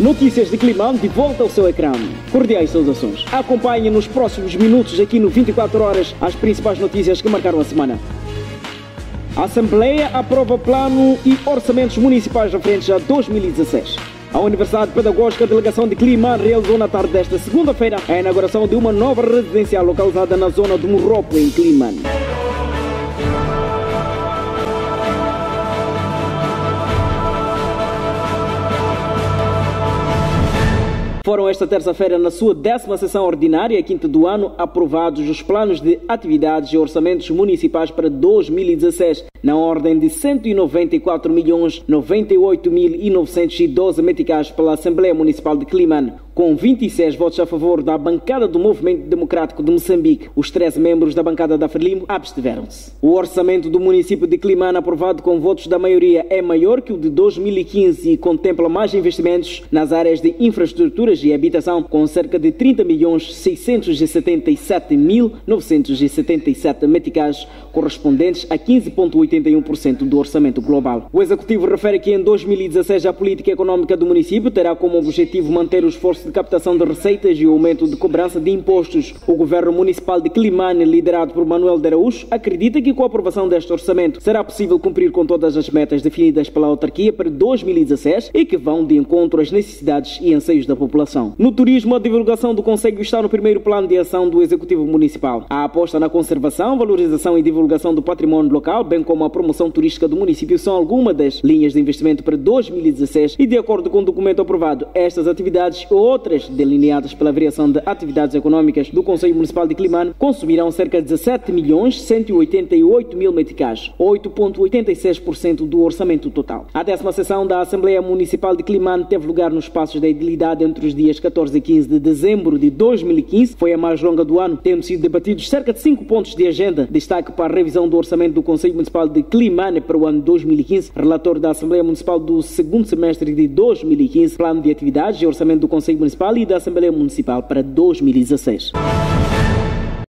Notícias de Climão de volta ao seu ecrã. Cordiais saudações. Acompanhe nos próximos minutos aqui no 24 Horas as principais notícias que marcaram a semana. A Assembleia aprova plano e orçamentos municipais referentes a 2016. A Universidade Pedagógica Delegação de Clima realizou na tarde desta segunda-feira a inauguração de uma nova residencial localizada na zona do Morropo, em Climane. Foram esta terça-feira, na sua décima sessão ordinária, quinta do ano, aprovados os planos de atividades e orçamentos municipais para 2016, na ordem de 194 milhões 98 mil e 912 meticais pela Assembleia Municipal de Climane. Com 26 votos a favor da bancada do Movimento Democrático de Moçambique, os 13 membros da bancada da Frelimo abstiveram-se. O orçamento do município de Climane, aprovado com votos da maioria, é maior que o de 2015 e contempla mais investimentos nas áreas de infraestruturas e habitação, com cerca de 30 milhões 677 mil 977 meticais, correspondentes a 15,81% do orçamento global. O executivo refere que em 2016 a política econômica do município terá como objetivo manter o esforço de captação de receitas e o aumento de cobrança de impostos. O governo municipal de Climane, liderado por Manuel de Araújo, acredita que com a aprovação deste orçamento será possível cumprir com todas as metas definidas pela autarquia para 2016 e que vão de encontro às necessidades e anseios da população. No turismo, a divulgação do Conselho está no primeiro plano de ação do Executivo Municipal. A aposta na conservação, valorização e divulgação do património local, bem como a promoção turística do município, são algumas das linhas de investimento para 2016 e, de acordo com o documento aprovado, estas atividades ou outras delineadas pela variação de atividades econômicas do Conselho Municipal de Climane consumirão cerca de 17 milhões 188 mil meticais, 8,86% do orçamento total. A décima sessão da Assembleia Municipal de Climane teve lugar nos espaços da idilidade entre os dias 14 e 15 de dezembro de 2015. Foi a mais longa do ano, tendo sido debatidos cerca de cinco pontos de agenda. Destaque para a revisão do orçamento do Conselho Municipal de Climane para o ano 2015, relator da Assembleia Municipal do segundo semestre de 2015, plano de atividades e orçamento do Conselho Municipal e da Assembleia Municipal para 2016.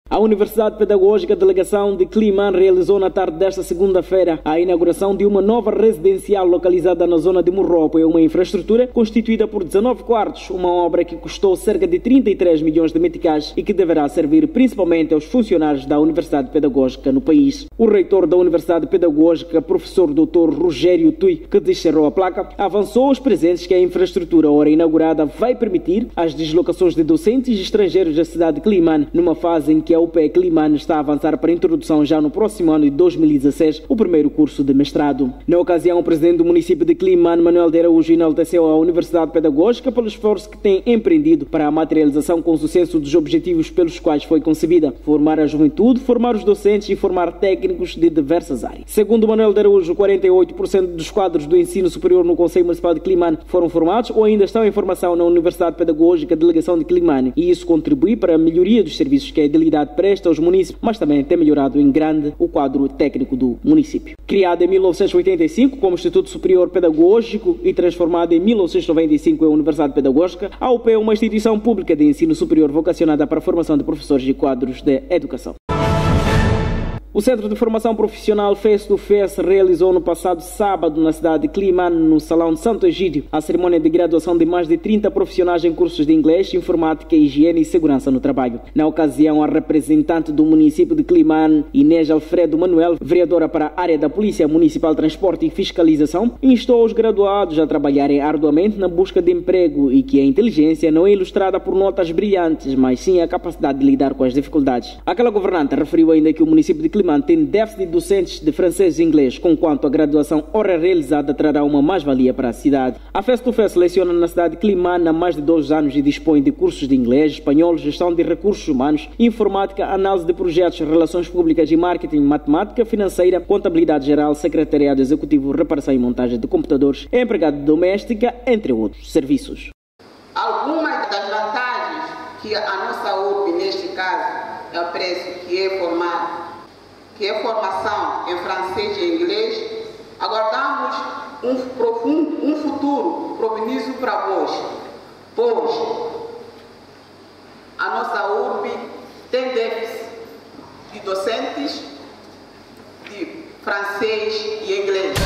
A Universidade Pedagógica Delegação de Climane realizou na tarde desta segunda-feira a inauguração de uma nova residencial localizada na zona de Morropo. É uma infraestrutura constituída por 19 quartos, uma obra que custou cerca de 33 milhões de meticais e que deverá servir principalmente aos funcionários da Universidade Pedagógica no país. O reitor da Universidade Pedagógica, professor Dr. Rogério Tui, que descerrou a placa, avançou aos presentes que a infraestrutura ora inaugurada vai permitir as deslocações de docentes estrangeiros da cidade de Climane, numa fase em que a UPE Climane está a avançar para a introdução já no próximo ano de 2016, o primeiro curso de mestrado. Na ocasião, o presidente do município de Climane, Manuel de Araújo, enalteceu a Universidade Pedagógica pelo esforço que tem empreendido para a materialização com sucesso dos objetivos pelos quais foi concebida: formar a juventude, formar os docentes e formar técnicos de diversas áreas. Segundo Manuel de Araújo, 48% dos quadros do ensino superior no Conselho Municipal de Climane foram formados ou ainda estão em formação na Universidade Pedagógica Delegação de Climane, e isso contribui para a melhoria dos serviços que a presta aos municípios, mas também tem melhorado em grande o quadro técnico do município. Criada em 1985 como Instituto Superior Pedagógico e transformada em 1995 em Universidade Pedagógica, a UP é uma instituição pública de ensino superior vocacionada para a formação de professores e quadros de educação. O Centro de Formação Profissional Face to Face realizou no passado sábado na cidade de Climane, no Salão de Santo Egídio, a cerimônia de graduação de mais de 30 profissionais em cursos de inglês, informática, higiene e segurança no trabalho. Na ocasião, a representante do município de Climane, Inês Alfredo Manuel, vereadora para a área da Polícia Municipal Transporte e Fiscalização, instou os graduados a trabalharem arduamente na busca de emprego e que a inteligência não é ilustrada por notas brilhantes, mas sim a capacidade de lidar com as dificuldades. Aquela governante referiu ainda que o município de Climane tem déficit de docentes de francês e inglês, com quanto a graduação ora realizada trará uma mais-valia para a cidade. A Fest to Fest seleciona na cidade de Climane há mais de dois anos e dispõe de cursos de inglês, espanhol, gestão de recursos humanos, informática, análise de projetos, relações públicas e marketing, matemática, financeira, contabilidade geral, secretariado executivo, reparação e montagem de computadores, empregado doméstica, entre outros serviços. Algumas das vantagens que a nossa UP, neste caso, aprecio, que é formar que é formação em francês e inglês, aguardamos um, profundo, um futuro promissor para vós, pois a nossa URB tem déficit de docentes de francês e inglês.